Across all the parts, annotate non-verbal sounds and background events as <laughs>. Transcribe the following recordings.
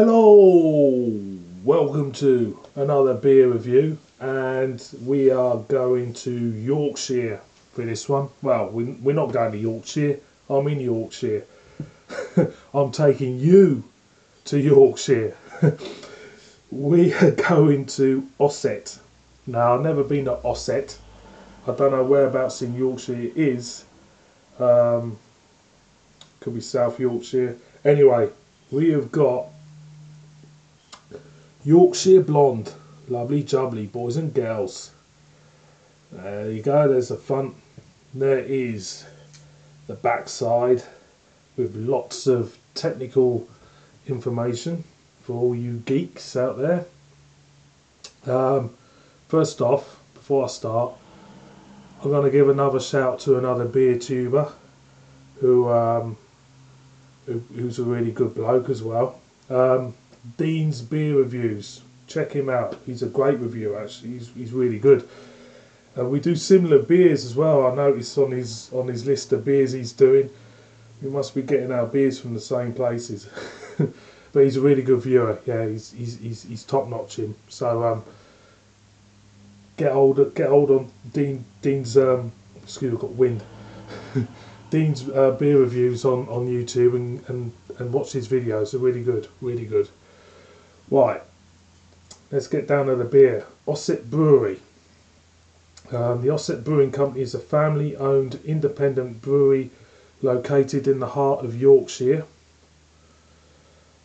Hello, welcome to another beer review, and we are going to Yorkshire for this one. Well, we, we're not going to Yorkshire, I'm in Yorkshire. <laughs> I'm taking you to Yorkshire. <laughs> we are going to Ossett. Now, I've never been to Ossett. I don't know whereabouts in Yorkshire it is. Um, could be South Yorkshire. Anyway, we have got Yorkshire Blonde. Lovely jubbly, boys and girls. There you go, there's the front. There is the backside with lots of technical information for all you geeks out there. Um, first off, before I start, I'm going to give another shout to another beer tuber who, um, who who's a really good bloke as well. Um, Dean's Beer Reviews. Check him out. He's a great reviewer. Actually, he's he's really good. Uh, we do similar beers as well. I noticed on his on his list of beers he's doing. We must be getting our beers from the same places. <laughs> but he's a really good viewer. Yeah, he's he's he's, he's top notch him. So um, get hold get hold on Dean Dean's um, excuse me, I've got wind. <laughs> Dean's uh, beer reviews on, on YouTube and, and, and watch his videos. They're really good, really good. Right, let's get down to the beer. Ossett Brewery. Um, the Ossett Brewing Company is a family owned independent brewery located in the heart of Yorkshire.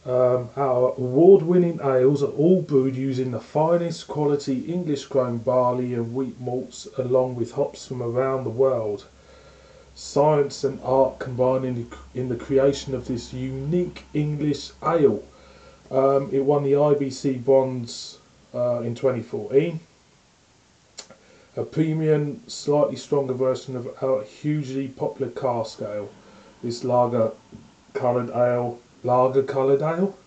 Um, our award winning ales are all brewed using the finest quality English grown barley and wheat malts along with hops from around the world. Science and art combining in the creation of this unique English ale um, it won the IBC Bonds uh, in 2014. A premium, slightly stronger version of our hugely popular cask ale. This lager coloured ale, lager coloured ale.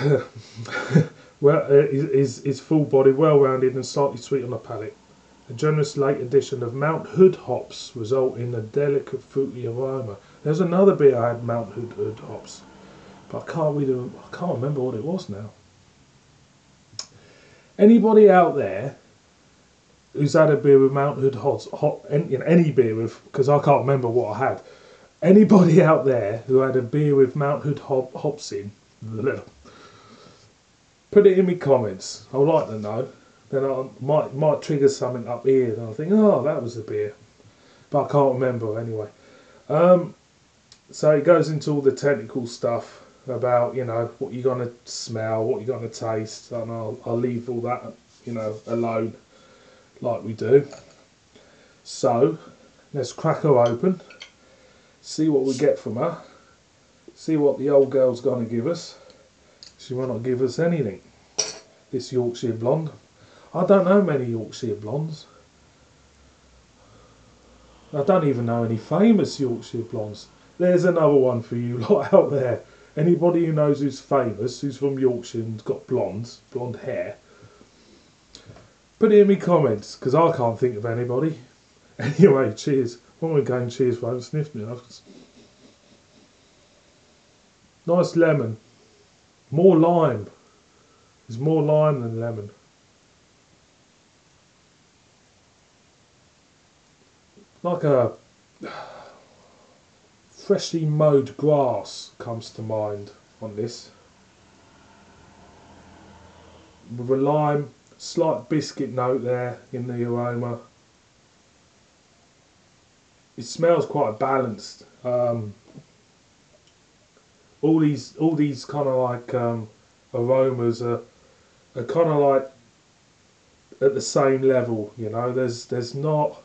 <laughs> well, uh, is is full body, well rounded, and slightly sweet on the palate. A generous late addition of Mount Hood hops result in a delicate fruity aroma. There's another beer I had Mount Hood, hops, but I can't really, I can't remember what it was now. Anybody out there who's had a beer with Mount Hood hops, any, any beer with, because I can't remember what I had. Anybody <laughs> out there who had a beer with Mount Hood hop, hops in, put it in my comments. I'd like to know then I might might trigger something up here. And I think, oh, that was the beer, but I can't remember anyway. Um, so it goes into all the technical stuff about you know what you're gonna smell, what you're gonna taste, and I'll I'll leave all that you know alone, like we do. So let's crack her open, see what we get from her, see what the old girl's gonna give us. She might not give us anything. This Yorkshire blonde. I don't know many Yorkshire blondes. I don't even know any famous Yorkshire blondes. There's another one for you <laughs> lot out there. Anybody who knows who's famous, who's from Yorkshire and's got blondes, blonde hair, put it in me comments, because I can't think of anybody. <laughs> Anyway, cheers. When we're going, cheers won't sniff me. Nice lemon. More lime. There's more lime than lemon. like a freshly mowed grass comes to mind on this. With a lime, slight biscuit note there in the aroma. It smells quite balanced. Um, all these, all these kind of like um, aromas are, are kind of like at the same level. You know, there's there's not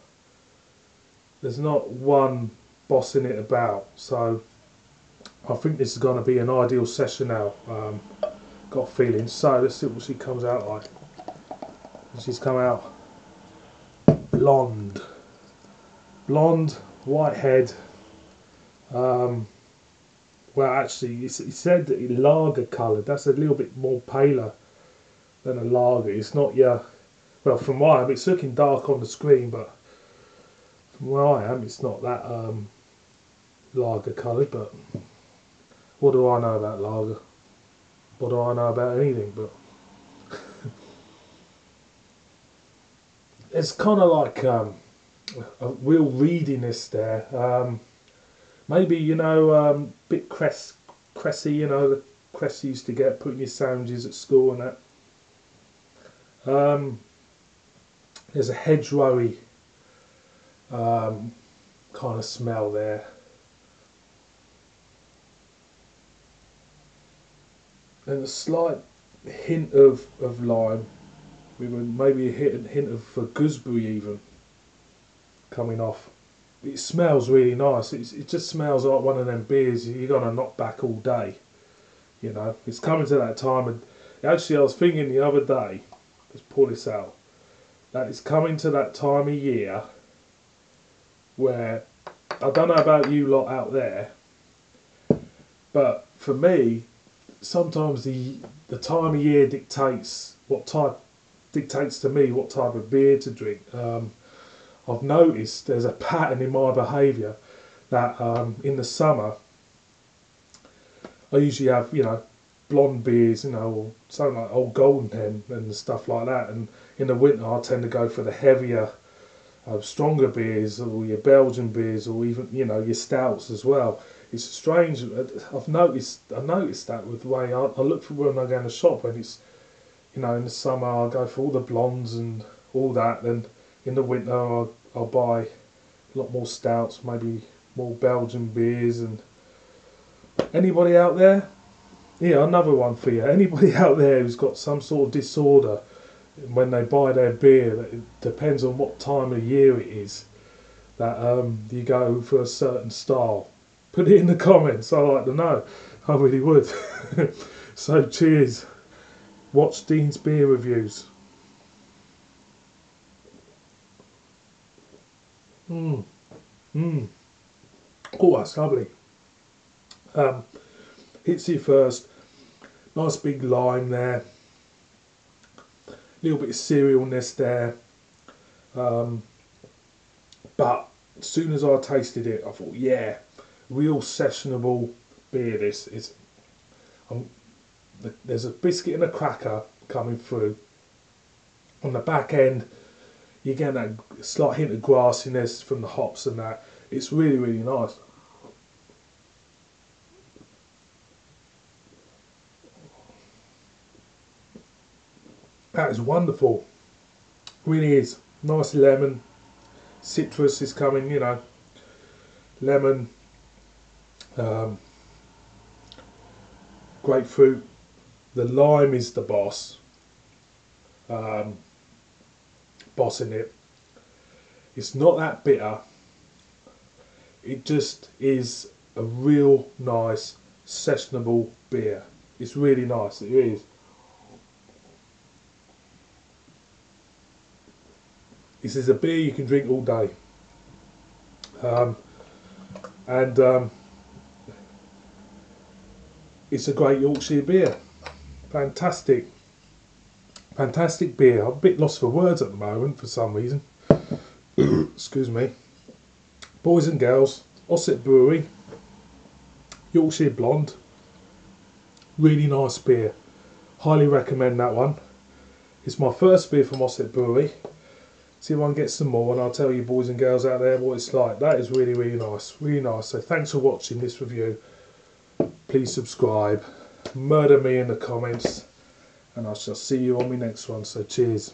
there's not one bossing it about. So I think this is going to be an ideal session now. Um, got feeling. So let's see what she comes out like. She's come out blonde, blonde, white head. Um, well, actually, it said lager coloured. That's a little bit more paler than a lager. It's not your well, from what I'm, it's looking dark on the screen, but from where I am, it's not that um, lager coloured, but what do I know about lager? What do I know about anything? But <laughs> it's kind of like um, a real readiness there. Um, maybe you know, um, bit cress, cressy. You know, the cress you used to get putting your sandwiches at school and that. Um, there's a hedgerowy um, kind of smell there. And a slight hint of, of lime, maybe a hint, hint of gooseberry even coming off. It smells really nice. It's, it just smells like one of them beers you're gonna knock back all day. You know, it's coming to that time. And actually, I was thinking the other day. Let's pull this out. That it's coming to that time of year where I don't know about you lot out there, but for me, sometimes the the time of year dictates what type dictates to me what type of beer to drink. Um, I've noticed there's a pattern in my behaviour that um, in the summer I usually have you know blonde beers, you know, or something like old golden hen and stuff like that, and in the winter I tend to go for the heavier uh, stronger beers or your Belgian beers or even you know your stouts as well. It's strange. Uh, I've noticed. I noticed that with the way I, I look for when I go in the shop when it's you know in the summer I go for all the blondes and all that. Then in the winter I'll, I'll buy a lot more stouts, maybe more Belgian beers and anybody out there. Yeah, another one for you. <laughs> Anybody out there who's got some sort of disorder when they buy their beer, it depends on what time of year it is that um, you go for a certain style. Put it in the comments. I like to know. I really would. <laughs> so cheers. Watch Dean's beer reviews. Mmm. Mmm. Oh, that's lovely. Um, hits you first. Nice big lime there little bit of cerealness there. Um, but as soon as I tasted it, I thought, yeah, real sessionable beer. This is. Um, there's a biscuit and a cracker coming through. On the back end, you get that slight hint of grassiness from the hops and that. It's really, really nice. That is wonderful. Really is. Nice lemon. Citrus is coming, you know. Lemon. Um, grapefruit. The lime is the boss. Um, boss in it. It's not that bitter. It just is a real nice sessionable beer. It's really nice. It is. This is a beer you can drink all day. Um, and um, it's a great Yorkshire beer. Fantastic. Fantastic beer. I'm a bit lost for words at the moment for some reason. <coughs> Excuse me. Boys and girls, Ossett Brewery, Yorkshire Blonde. Really nice beer. Highly recommend that one. It's my first beer from Ossett Brewery see if I can get some more and I'll tell you boys and girls out there what it's like. That is really, really nice. Really nice. So thanks for watching this review. Please subscribe. Murder me in the comments. And I shall see you on my next one. So cheers.